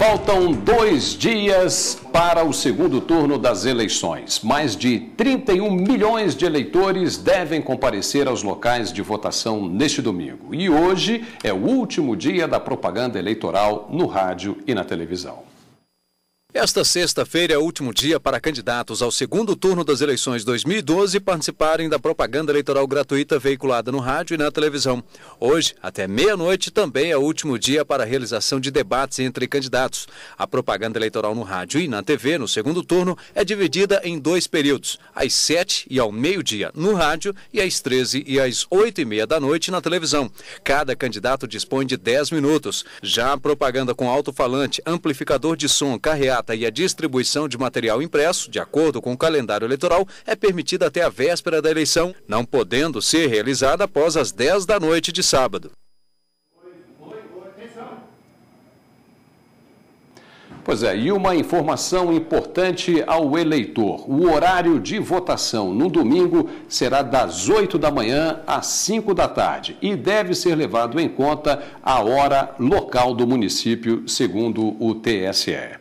Faltam dois dias para o segundo turno das eleições. Mais de 31 milhões de eleitores devem comparecer aos locais de votação neste domingo. E hoje é o último dia da propaganda eleitoral no rádio e na televisão. Esta sexta-feira é o último dia para candidatos ao segundo turno das eleições 2012 participarem da propaganda eleitoral gratuita veiculada no rádio e na televisão. Hoje, até meia-noite, também é o último dia para a realização de debates entre candidatos. A propaganda eleitoral no rádio e na TV, no segundo turno, é dividida em dois períodos, às sete e ao meio-dia no rádio e às treze e às oito e meia da noite na televisão. Cada candidato dispõe de dez minutos. Já a propaganda com alto-falante, amplificador de som, carreado data e a distribuição de material impresso, de acordo com o calendário eleitoral, é permitida até a véspera da eleição, não podendo ser realizada após as 10 da noite de sábado. Pois é, e uma informação importante ao eleitor: o horário de votação no domingo será das 8 da manhã às 5 da tarde e deve ser levado em conta a hora local do município, segundo o TSE.